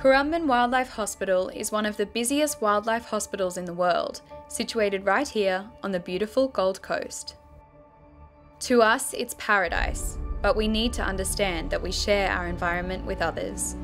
Currumbin Wildlife Hospital is one of the busiest wildlife hospitals in the world, situated right here on the beautiful Gold Coast. To us, it's paradise, but we need to understand that we share our environment with others.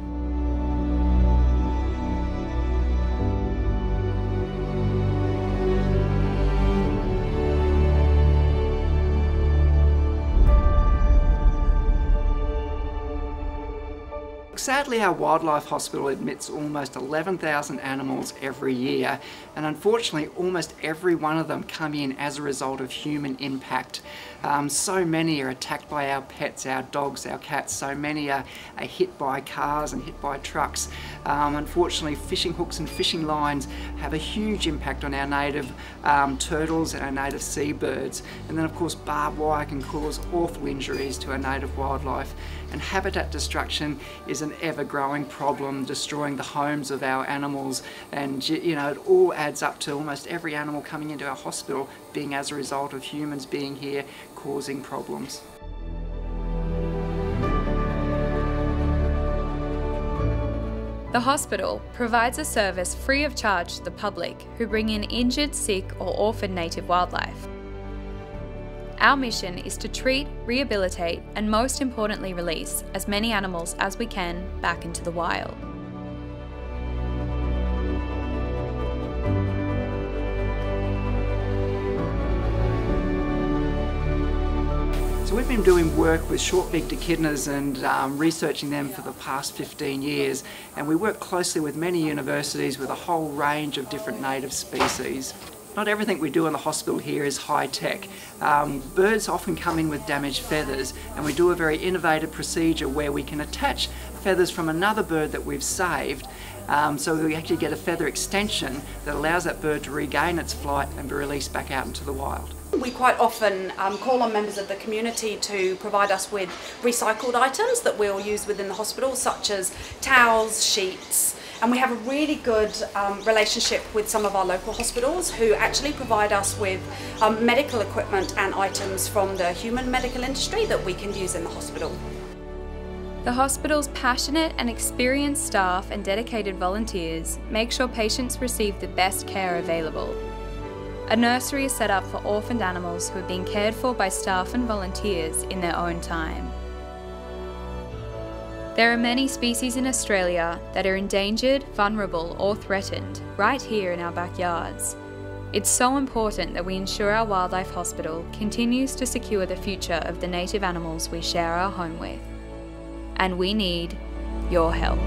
Sadly, our wildlife hospital admits almost 11,000 animals every year, and unfortunately, almost every one of them come in as a result of human impact. Um, so many are attacked by our pets, our dogs, our cats. So many are, are hit by cars and hit by trucks. Um, unfortunately, fishing hooks and fishing lines have a huge impact on our native um, turtles and our native seabirds. And then, of course, barbed wire can cause awful injuries to our native wildlife. And habitat destruction is an ever-growing problem, destroying the homes of our animals. And you know, it all adds up to almost every animal coming into our hospital being as a result of humans being here causing problems. The hospital provides a service free of charge to the public who bring in injured, sick, or orphaned native wildlife. Our mission is to treat, rehabilitate, and most importantly, release as many animals as we can back into the wild. So we've been doing work with short-beaked echidnas and um, researching them for the past 15 years and we work closely with many universities with a whole range of different native species. Not everything we do in the hospital here is high tech. Um, birds often come in with damaged feathers and we do a very innovative procedure where we can attach feathers from another bird that we've saved um, so we actually get a feather extension that allows that bird to regain its flight and be released back out into the wild. We quite often um, call on members of the community to provide us with recycled items that we'll use within the hospital, such as towels, sheets, and we have a really good um, relationship with some of our local hospitals who actually provide us with um, medical equipment and items from the human medical industry that we can use in the hospital. The hospital's passionate and experienced staff and dedicated volunteers make sure patients receive the best care available. A nursery is set up for orphaned animals who are being cared for by staff and volunteers in their own time. There are many species in Australia that are endangered, vulnerable, or threatened right here in our backyards. It's so important that we ensure our wildlife hospital continues to secure the future of the native animals we share our home with. And we need your help.